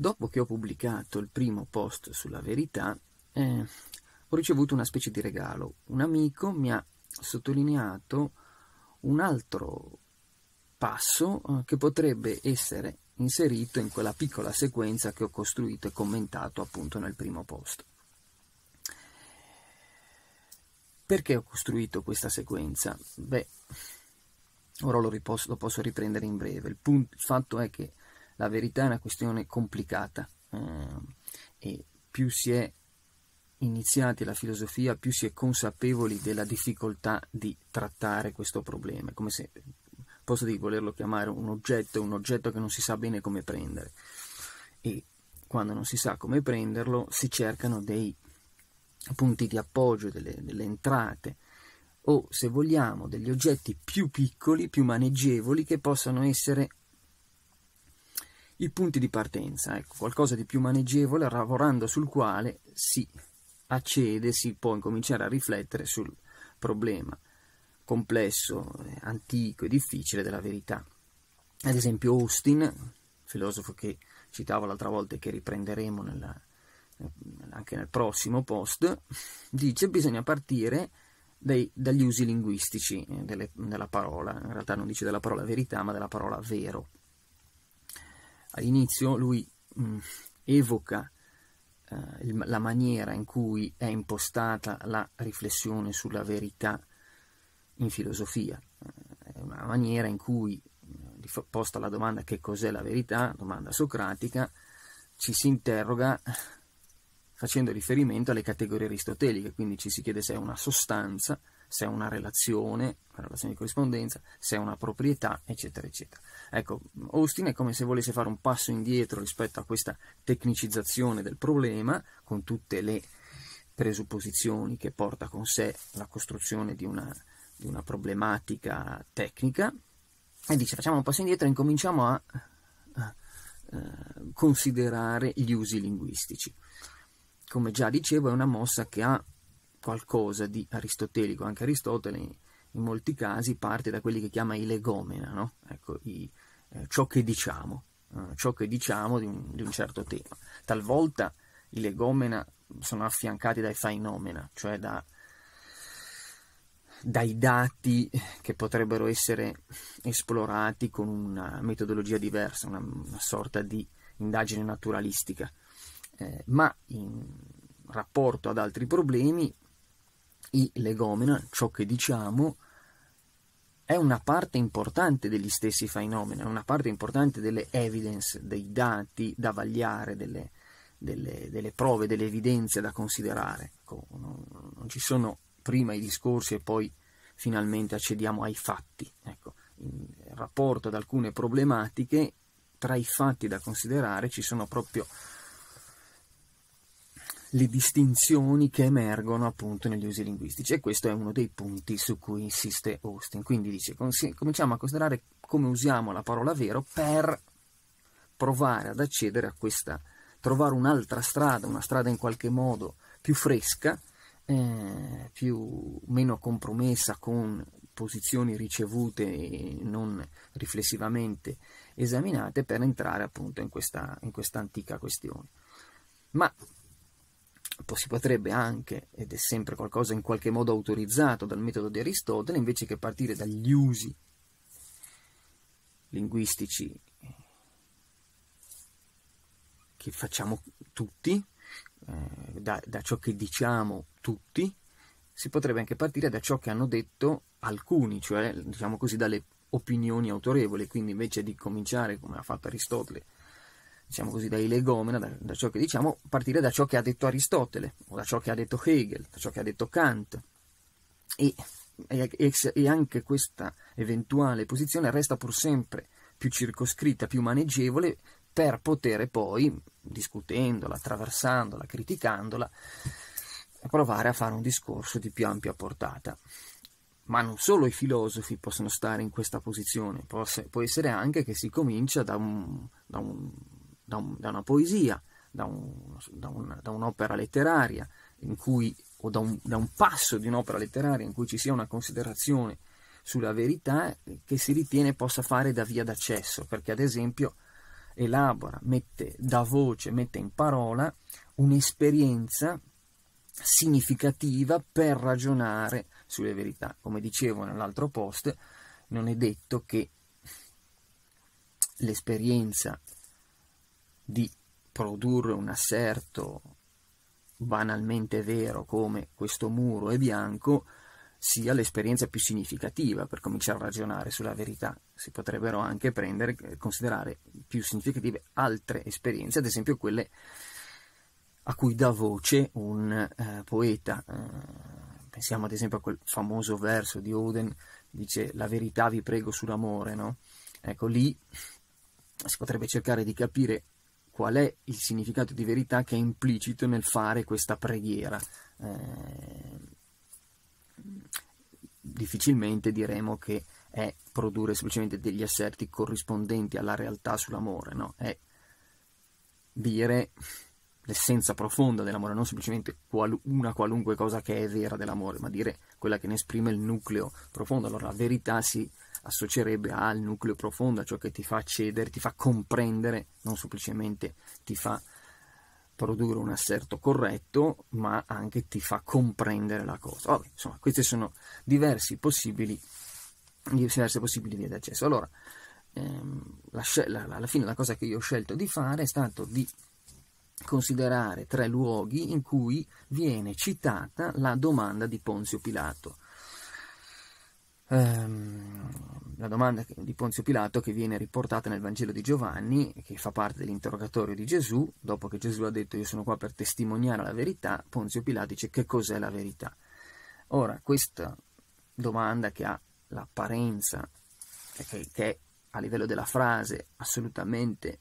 Dopo che ho pubblicato il primo post sulla verità, eh, ho ricevuto una specie di regalo. Un amico mi ha sottolineato un altro passo eh, che potrebbe essere inserito in quella piccola sequenza che ho costruito e commentato appunto nel primo post. Perché ho costruito questa sequenza? Beh, ora lo, riposo, lo posso riprendere in breve. Il, punto, il, fatto è che la verità è una questione complicata eh, e più si è iniziati la filosofia, più si è consapevoli della difficoltà di trattare questo problema. È come se posso di volerlo chiamare un oggetto, un oggetto che non si sa bene come prendere. E quando non si sa come prenderlo, si cercano dei punti di appoggio, delle, delle entrate o, se vogliamo, degli oggetti più piccoli, più maneggevoli che possano essere i punti di partenza, ecco, qualcosa di più maneggevole lavorando sul quale si accede, si può incominciare a riflettere sul problema complesso, eh, antico e difficile della verità. Ad esempio Austin, filosofo che citavo l'altra volta e che riprenderemo nella, anche nel prossimo post, dice che bisogna partire dai, dagli usi linguistici eh, delle, della parola, in realtà non dice della parola verità ma della parola vero. All'inizio lui mh, evoca eh, la maniera in cui è impostata la riflessione sulla verità in filosofia. È una maniera in cui, eh, posta la domanda che cos'è la verità, domanda socratica, ci si interroga facendo riferimento alle categorie aristoteliche, quindi ci si chiede se è una sostanza, se è una relazione, una relazione di corrispondenza, se è una proprietà, eccetera, eccetera. Ecco, Austin è come se volesse fare un passo indietro rispetto a questa tecnicizzazione del problema, con tutte le presupposizioni che porta con sé la costruzione di una di una problematica tecnica e dice facciamo un passo indietro e incominciamo a, a, a eh, considerare gli usi linguistici. Come già dicevo è una mossa che ha qualcosa di aristotelico, anche Aristotele in molti casi parte da quelli che chiama i legomena, no? ecco, i, eh, ciò che diciamo, eh, ciò che diciamo di un, di un, certo tema. Talvolta i legomena sono affiancati dai phenomena, cioè da, dai dati che potrebbero essere esplorati con una metodologia diversa, una, una sorta di indagine naturalistica, eh, ma in rapporto ad altri problemi i legomena, ciò che diciamo, è una parte importante degli stessi fenomeni, è una parte importante delle evidence, dei dati da vagliare, delle, delle, delle prove, delle evidenze da considerare. Ecco, non, non ci sono prima i discorsi e poi finalmente accediamo ai fatti. Ecco, in rapporto ad alcune problematiche, tra i fatti da considerare ci sono proprio le distinzioni che emergono appunto negli usi linguistici e questo è uno dei punti su cui insiste Austin. Quindi dice, cominciamo a considerare come usiamo la parola vero per provare ad accedere a questa, trovare un'altra strada, una strada in qualche modo più fresca eh, più, meno compromessa con posizioni ricevute e non riflessivamente esaminate per entrare appunto in questa, in questa antica questione. Ma si potrebbe anche, ed è sempre qualcosa in qualche modo autorizzato dal metodo di Aristotele, invece che partire dagli usi linguistici che facciamo tutti, eh, da, da ciò che diciamo tutti, si potrebbe anche partire da ciò che hanno detto alcuni, cioè diciamo così dalle opinioni autorevoli, quindi invece di cominciare come ha fatto Aristotele, diciamo così dai legomena, da, da, ciò che diciamo, partire da ciò che ha detto Aristotele, o da ciò che ha detto Hegel, da ciò che ha detto Kant. E, e, e anche questa eventuale posizione resta pur sempre più circoscritta, più maneggevole, per poter poi, discutendola, attraversandola, criticandola, provare a fare un discorso di più ampia portata. Ma non solo i filosofi possono stare in questa posizione, può essere anche che si comincia da, un, da, un, da, un, da una poesia, da, un'opera letteraria, cui, o da un passo di un'opera letteraria in cui ci sia una considerazione sulla verità che si ritiene possa fare da via d'accesso, perché ad esempio elabora, mette da voce, mette in parola un'esperienza significativa per ragionare sulle verità. Come dicevo nell'altro post, non è detto che l'esperienza di produrre un asserto banalmente vero come questo muro è bianco sia l'esperienza più significativa per cominciare a ragionare sulla verità. Si potrebbero anche prendere, considerare più significative altre esperienze, ad esempio quelle a cui dà voce un eh, poeta. Eh, pensiamo ad esempio a quel famoso verso di Oden, dice la verità vi prego sull'amore, no? Ecco, lì si potrebbe cercare di capire qual è il significato di verità che è implicito nel fare questa preghiera. Eh, difficilmente diremo che è produrre semplicemente degli asserti corrispondenti alla realtà sull'amore, no? È dire l'essenza profonda dell'amore, non semplicemente qual- una qualunque cosa che è vera dell'amore, ma dire quella che ne esprime il nucleo profondo. Allora la verità si associerebbe al nucleo profondo, a ciò che ti fa accedere, ti fa comprendere, non semplicemente ti fa produrre un asserto corretto, ma anche ti fa comprendere la cosa. Vabbè, insomma, queste sono diversi possibili, diverse possibili vie d'accesso. Allora, ehm, la, la, alla fine la cosa che io ho scelto di fare è stato di considerare tre luoghi in cui viene citata la domanda di Ponzio Pilato ehm, la domanda di Ponzio Pilato che viene riportata nel Vangelo di Giovanni, che fa parte dell'interrogatorio di Gesù, dopo che Gesù ha detto io sono qua per testimoniare la verità, Ponzio Pilato dice che cos'è la verità. Ora, questa domanda che ha l'apparenza, che, che è a livello della frase assolutamente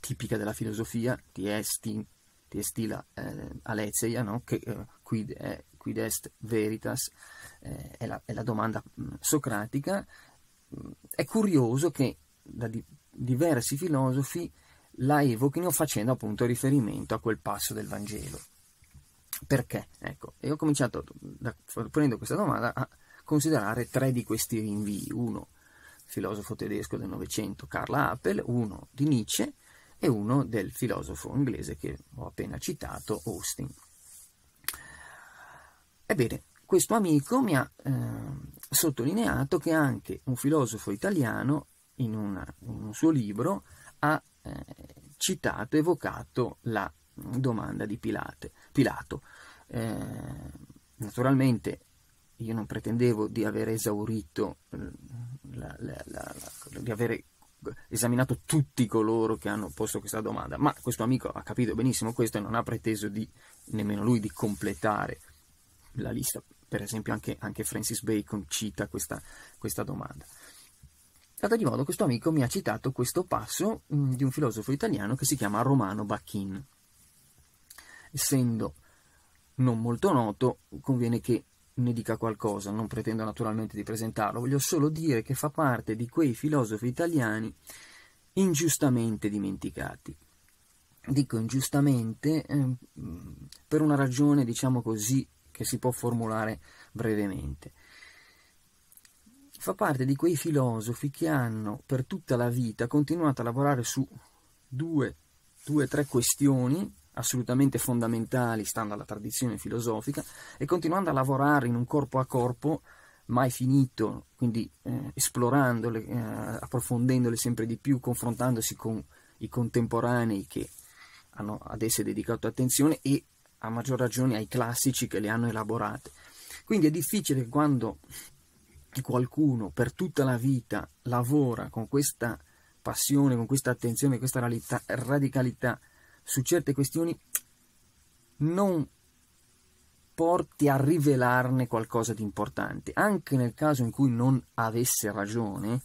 tipica della filosofia, ti esti, ti esti la eh, aletheia, no? che, eh, quid, eh, quid est veritas, eh, è, la, è, la, domanda mm, socratica, mm, è curioso che da di, diversi filosofi la evochino facendo appunto riferimento a quel passo del Vangelo. Perché? Ecco, e ho cominciato, da, ponendo questa domanda, a considerare tre di questi rinvii. Uno, filosofo tedesco del Novecento, Karl Appel, uno di Nietzsche e uno del filosofo inglese che ho appena citato, Austin. Ebbene, questo amico mi ha eh, sottolineato che anche un filosofo italiano in, una, in un suo libro ha eh, citato, evocato la domanda di Pilate, Pilato. Eh, naturalmente io non pretendevo di aver esaurito, eh, la, la, la, di aver esaminato tutti coloro che hanno posto questa domanda, ma questo amico ha capito benissimo questo e non ha preteso di, nemmeno lui di completare la lista, per esempio anche, anche Francis Bacon cita questa, questa domanda. Dato di modo, questo amico mi ha citato questo passo mm, di un filosofo italiano che si chiama Romano Bacchin. Essendo non molto noto, conviene che ne dica qualcosa, non pretendo naturalmente di presentarlo, voglio solo dire che fa parte di quei filosofi italiani ingiustamente dimenticati. Dico ingiustamente eh, per una ragione, diciamo così, che si può formulare brevemente. Fa parte di quei filosofi che hanno per tutta la vita continuato a lavorare su due o tre questioni assolutamente fondamentali stando alla tradizione filosofica e continuando a lavorare in un corpo a corpo mai finito, quindi eh, esplorandole, eh, approfondendole sempre di più, confrontandosi con i contemporanei che hanno ad esse dedicato attenzione e a maggior ragione ai classici che le hanno elaborate. Quindi è difficile quando qualcuno per tutta la vita lavora con questa passione, con questa attenzione, questa radicalità su certe questioni, non porti a rivelarne qualcosa di importante. Anche nel caso in cui non avesse ragione,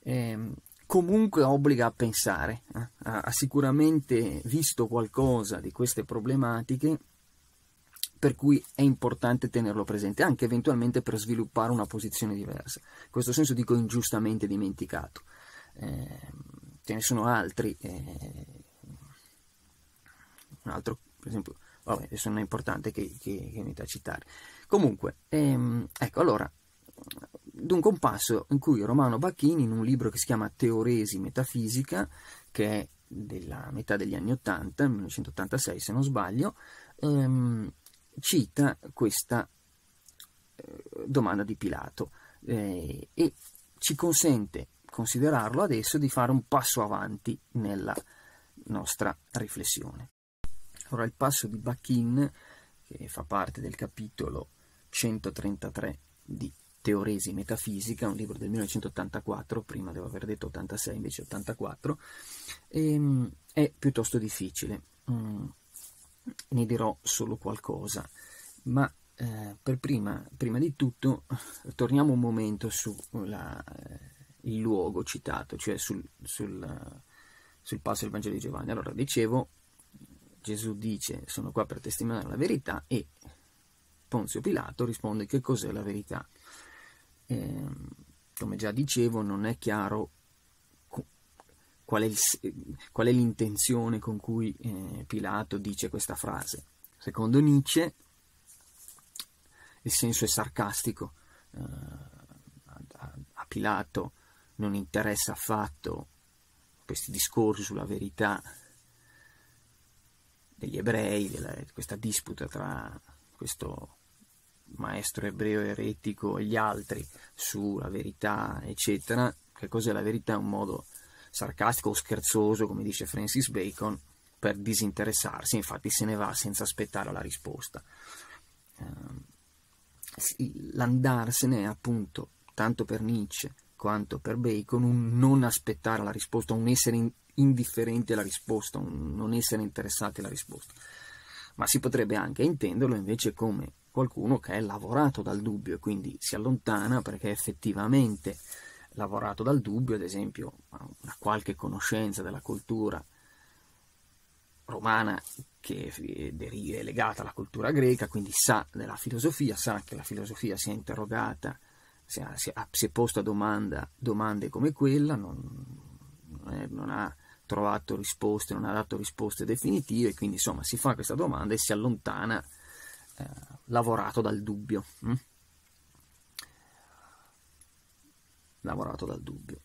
ehm, comunque obbliga a pensare, eh? ha, sicuramente visto qualcosa di queste problematiche per cui è importante tenerlo presente, anche eventualmente per sviluppare una posizione diversa. In questo senso dico ingiustamente dimenticato. Eh, ce ne sono altri, eh, un altro, per esempio, vabbè, adesso non è importante che, che, che mi da citare. Comunque, ehm, ecco, allora, dunque un passo in cui Romano Bacchini, in un libro che si chiama Teoresi Metafisica, che è della metà degli anni 80, 1986 se non sbaglio, ehm, cita questa eh, domanda di Pilato eh, e ci consente, considerarlo adesso, di fare un passo avanti nella nostra riflessione. Ora il passo di Bachin, che fa parte del capitolo 133 di Teoresi Metafisica, un libro del 1984, prima devo aver detto 86, invece 84, ehm, è piuttosto difficile. Mm, ne dirò solo qualcosa, ma eh, per prima, prima, di tutto torniamo un momento sul eh, luogo citato, cioè sul, sul, sul passo del Vangelo di Giovanni. Allora, dicevo, Gesù dice sono qua per testimoniare la verità e Ponzio Pilato risponde che cos'è la verità. Eh, come già dicevo, non è chiaro qual è, il, qual è l'intenzione con cui eh, Pilato dice questa frase. Secondo Nietzsche il senso è sarcastico. Eh, a, a Pilato non interessa affatto questi discorsi sulla verità degli ebrei, della, questa disputa tra questo maestro ebreo eretico e gli altri sulla verità, eccetera. Che cos'è la verità? Un modo sarcastico o scherzoso, come dice Francis Bacon, per disinteressarsi, infatti se ne va senza aspettare la risposta. Eh, l'andarsene è appunto, tanto per Nietzsche quanto per Bacon, un non aspettare la risposta, un essere indifferente alla risposta, un non essere interessati alla risposta. Ma si potrebbe anche intenderlo invece come qualcuno che è lavorato dal dubbio e quindi si allontana perché effettivamente lavorato dal dubbio, ad esempio, una qualche conoscenza della cultura romana che è legata alla cultura greca, quindi sa della filosofia, sa che la filosofia si è interrogata, si, è, si, ha, si è posta domanda, domande come quella, non, non, è, non, ha trovato risposte, non ha dato risposte definitive, quindi insomma si fa questa domanda e si allontana eh, lavorato dal dubbio. Hm? Lavorato dal dubbio.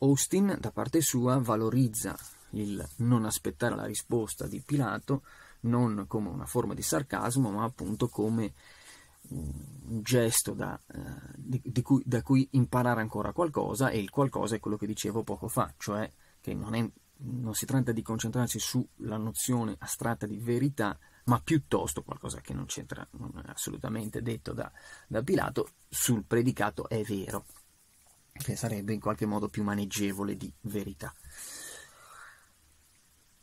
Austin, da parte sua, valorizza il non aspettare la risposta di Pilato non come una forma di sarcasmo, ma appunto come un gesto da, eh, di, di cui, da cui imparare ancora qualcosa e il qualcosa è quello che dicevo poco fa, cioè che non, è, non si tratta di concentrarsi sulla nozione astratta di verità, ma piuttosto qualcosa che non c'entra, non è assolutamente detto da, da Pilato, sul predicato è vero, che sarebbe in qualche modo più maneggevole di verità.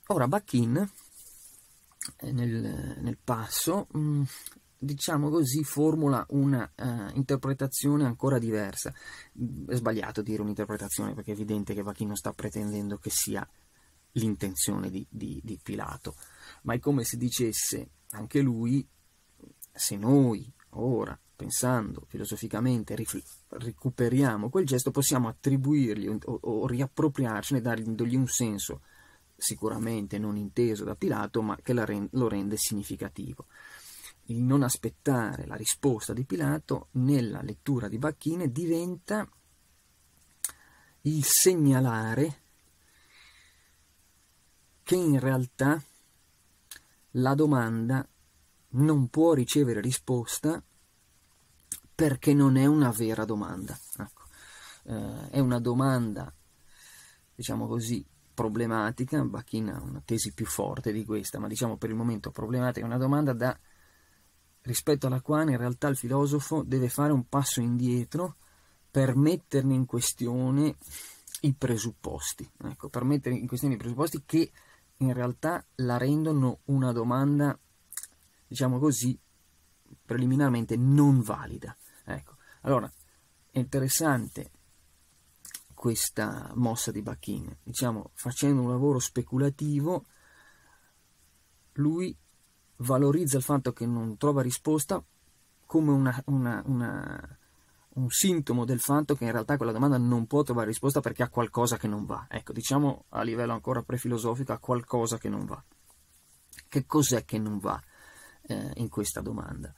Ora Bachin eh, nel, nel passo, mm, diciamo così, formula una uh, interpretazione ancora diversa. È sbagliato dire un'interpretazione perché è evidente che Bachin non sta pretendendo che sia l'intenzione di, di, di Pilato, ma è come se dicesse anche lui, se noi ora pensando filosoficamente, recuperiamo quel gesto, possiamo attribuirgli o, o riappropriarcene, dargli un senso sicuramente non inteso da Pilato, ma che lo rende significativo. Il non aspettare la risposta di Pilato nella lettura di Bacchine diventa il segnalare che in realtà la domanda non può ricevere risposta perché non è una vera domanda. Ecco. Eh, è una domanda, diciamo così, problematica, Bachin ha una tesi più forte di questa, ma diciamo per il momento problematica, è una domanda da, rispetto alla quale in realtà il filosofo deve fare un passo indietro per metterne in questione i presupposti, ecco, per mettere in questione i presupposti che in realtà la rendono una domanda, diciamo così, preliminarmente non valida. Ecco. Allora, è interessante questa mossa di Bachin. Diciamo, facendo un lavoro speculativo, lui valorizza il fatto che non trova risposta come una, una, una, un sintomo del fatto che in realtà quella domanda non può trovare risposta perché ha qualcosa che non va. Ecco, diciamo a livello ancora prefilosofico, ha qualcosa che non va. Che cos'è che non va eh, in questa domanda?